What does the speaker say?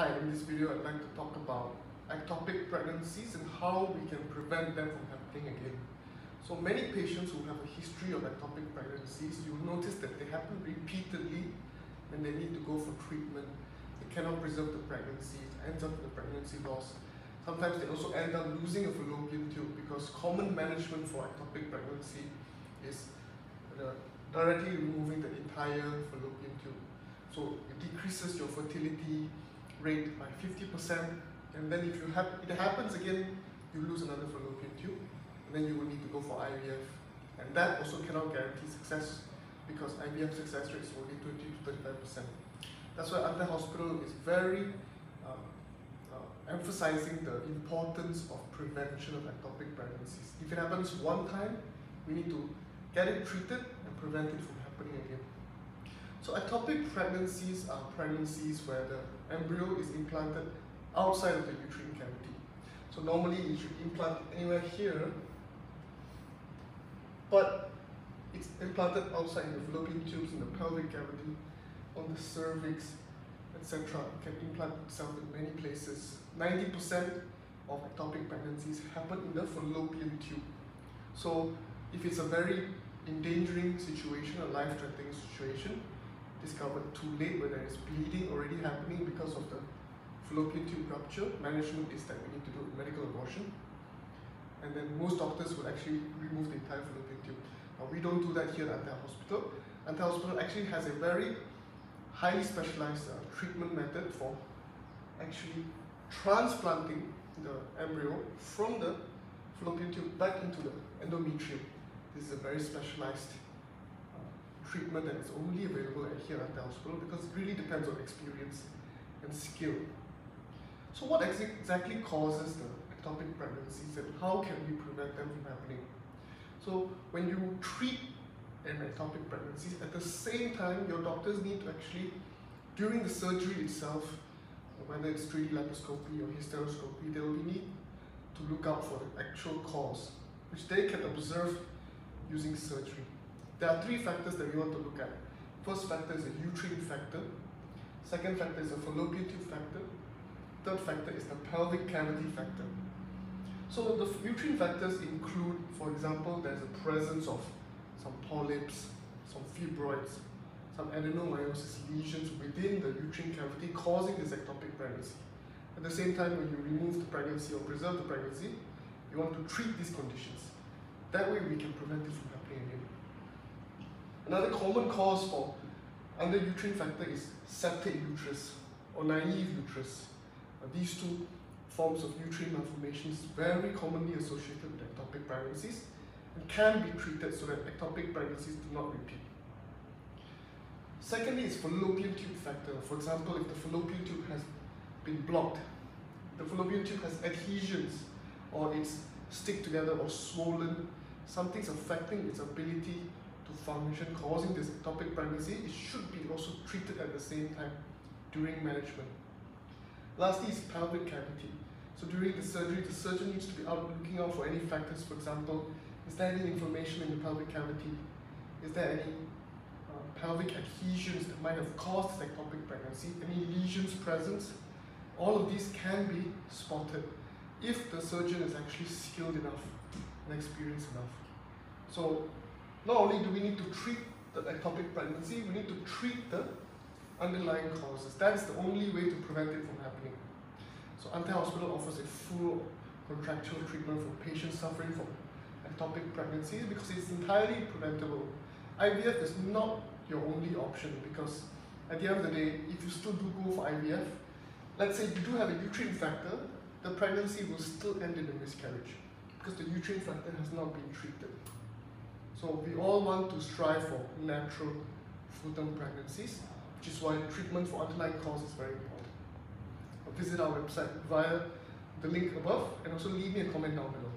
Hi, in this video I'd like to talk about ectopic pregnancies and how we can prevent them from happening again. So many patients who have a history of ectopic pregnancies, you'll notice that they happen repeatedly when they need to go for treatment. They cannot preserve the pregnancy, it ends up with a pregnancy loss. Sometimes they also end up losing a fallopian tube because common management for ectopic pregnancy is uh, directly removing the entire fallopian tube. So it decreases your fertility rate by 50%, and then if you have it happens again, you lose another fallopian tube, and then you will need to go for IVF. And that also cannot guarantee success because IVF success rate is only 20 to 35%. That's why Antai Hospital is very uh, uh, emphasizing the importance of prevention of ectopic pregnancies. If it happens one time, we need to get it treated and prevent it from happening again. So ectopic pregnancies are pregnancies where the embryo is implanted outside of the uterine cavity. So normally you should implant anywhere here, but it's implanted outside the fallopian tubes, in the pelvic cavity, on the cervix, etc. It can implant itself in many places. 90% of ectopic pregnancies happen in the fallopian tube. So if it's a very endangering situation, a life-threatening situation, discovered too late where there is bleeding already happening because of the fallopian tube rupture, management is that we need to do a medical abortion. And then most doctors will actually remove the entire fallopian tube. Now we don't do that here at the Hospital. And the Hospital actually has a very highly specialized uh, treatment method for actually transplanting the embryo from the fallopian tube back into the endometrium. This is a very specialized treatment that is only available here at the hospital because it really depends on experience and skill. So what ex exactly causes the ectopic pregnancies and how can we prevent them from happening? So when you treat an ectopic pregnancy, at the same time your doctors need to actually, during the surgery itself, whether it's 3D laparoscopy or hysteroscopy, they will need to look out for the actual cause, which they can observe using surgery. There are three factors that we want to look at. First factor is the uterine factor. Second factor is the fallopian tube factor. Third factor is the pelvic cavity factor. So the uterine factors include, for example, there's a presence of some polyps, some fibroids, some adenomyosis lesions within the uterine cavity causing this ectopic pregnancy. At the same time, when you remove the pregnancy or preserve the pregnancy, you want to treat these conditions. That way we can prevent it from happening again. Another common cause for underuterine factor is septate uterus or naive uterus. Uh, these two forms of uterine malformations very commonly associated with ectopic pregnancies and can be treated so that ectopic pregnancies do not repeat. Secondly is fallopian tube factor. For example, if the fallopian tube has been blocked, the fallopian tube has adhesions or it's stick together or swollen, something's affecting its ability to function causing this ectopic pregnancy, it should be also treated at the same time during management. Lastly is pelvic cavity. So during the surgery, the surgeon needs to be out looking out for any factors, for example, is there any inflammation in the pelvic cavity? Is there any uh, pelvic adhesions that might have caused this ectopic pregnancy? Any lesions present? All of these can be spotted if the surgeon is actually skilled enough and experienced enough. So not only do we need to treat the ectopic pregnancy, we need to treat the underlying causes. That is the only way to prevent it from happening. So Antai Hospital offers a full contractual treatment for patients suffering from ectopic pregnancies because it's entirely preventable. IVF is not your only option because at the end of the day, if you still do go for IVF, let's say you do have a uterine factor, the pregnancy will still end in a miscarriage because the uterine factor has not been treated. So we all want to strive for natural full-term pregnancies, which is why treatment for underlying cause is very important. Visit our website via the link above and also leave me a comment down below.